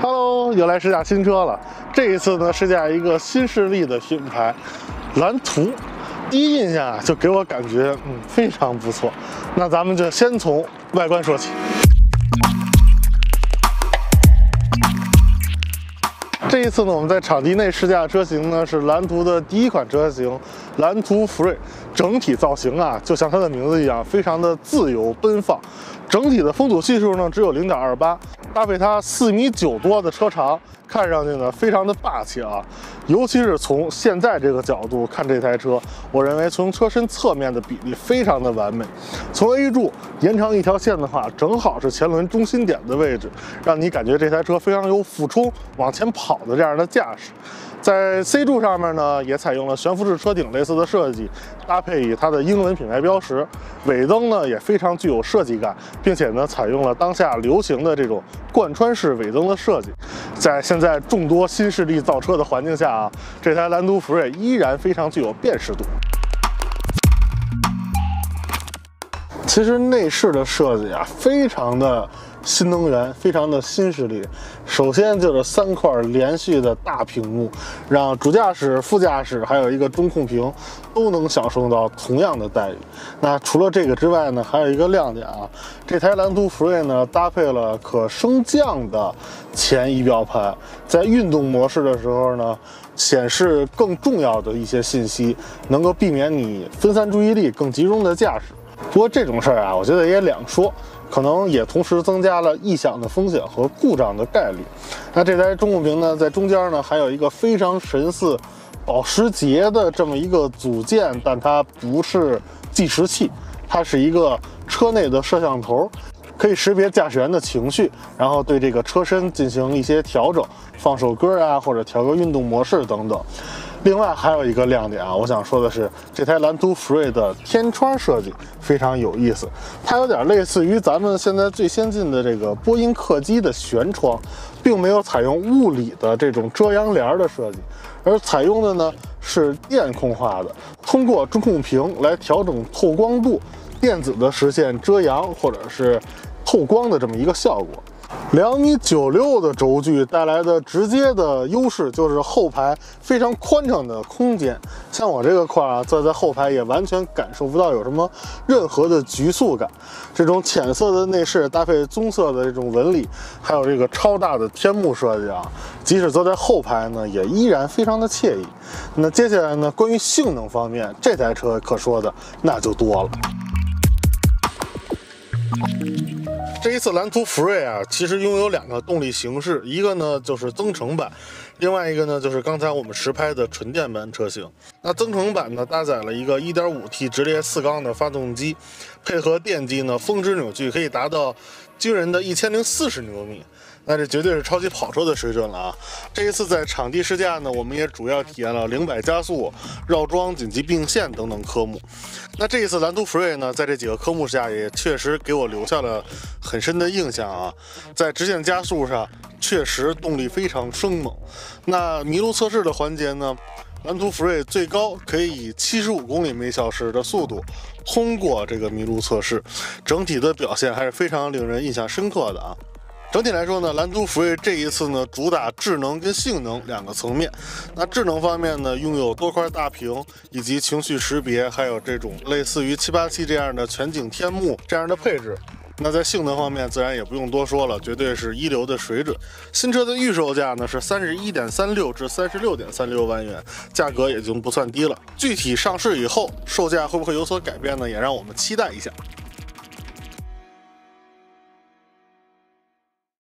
哈喽又来试驾新车了。这一次呢，试驾一个新势力的品牌，蓝图。第一印象啊，就给我感觉，嗯，非常不错。那咱们就先从外观说起。这一次呢，我们在场地内试驾的车型呢是蓝图的第一款车型，蓝图福瑞。整体造型啊，就像它的名字一样，非常的自由奔放。整体的风阻系数呢只有零点二八，搭配它四米九多的车长，看上去呢非常的霸气啊。尤其是从现在这个角度看这台车，我认为从车身侧面的比例非常的完美。从 A 柱延长一条线的话，正好是前轮中心点的位置，让你感觉这台车非常有俯冲往前跑的这样的架势。在 C 柱上面呢，也采用了悬浮式车顶类似的设计，搭配以它的英文品牌标识。尾灯呢也非常具有设计感，并且呢采用了当下流行的这种贯穿式尾灯的设计。在现在众多新势力造车的环境下啊，这台蓝图福瑞依然非常具有辨识度。其实内饰的设计啊，非常的。新能源非常的新势力，首先就是三块连续的大屏幕，让主驾驶、副驾驶还有一个中控屏都能享受到同样的待遇。那除了这个之外呢，还有一个亮点啊，这台蓝图福瑞呢搭配了可升降的前仪表盘，在运动模式的时候呢，显示更重要的一些信息，能够避免你分散注意力，更集中的驾驶。不过这种事儿啊，我觉得也两说。可能也同时增加了异响的风险和故障的概率。那这台中控屏呢，在中间呢还有一个非常神似保时捷的这么一个组件，但它不是计时器，它是一个车内的摄像头，可以识别驾驶员的情绪，然后对这个车身进行一些调整，放首歌啊，或者调个运动模式等等。另外还有一个亮点啊，我想说的是，这台蓝图福瑞的天窗设计非常有意思，它有点类似于咱们现在最先进的这个波音客机的舷窗，并没有采用物理的这种遮阳帘的设计，而采用的呢是电控化的，通过中控屏来调整透光度，电子的实现遮阳或者是透光的这么一个效果。两米九六的轴距带来的直接的优势就是后排非常宽敞的空间。像我这个块啊，坐在后排也完全感受不到有什么任何的局促感。这种浅色的内饰搭配棕色的这种纹理，还有这个超大的天幕设计啊，即使坐在后排呢，也依然非常的惬意。那接下来呢，关于性能方面，这台车可说的那就多了。这一次蓝图福瑞啊，其实拥有两个动力形式，一个呢就是增程版，另外一个呢就是刚才我们实拍的纯电版车型。那增程版呢搭载了一个 1.5T 直列四缸的发动机，配合电机呢，峰值扭矩可以达到惊人的一千零四十牛米。那这绝对是超级跑车的水准了啊！这一次在场地试驾呢，我们也主要体验了零百加速、绕桩、紧急并线等等科目。那这一次蓝图福瑞呢，在这几个科目下也确实给我留下了很深的印象啊！在直线加速上，确实动力非常生猛。那麋鹿测试的环节呢，蓝图福瑞最高可以以七十五公里每小时的速度通过这个麋鹿测试，整体的表现还是非常令人印象深刻的啊！整体来说呢，蓝图福瑞这一次呢，主打智能跟性能两个层面。那智能方面呢，拥有多块大屏以及情绪识别，还有这种类似于七八七这样的全景天幕这样的配置。那在性能方面，自然也不用多说了，绝对是一流的水准。新车的预售价呢是三十一点三六至三十六点三六万元，价格已经不算低了。具体上市以后，售价会不会有所改变呢？也让我们期待一下。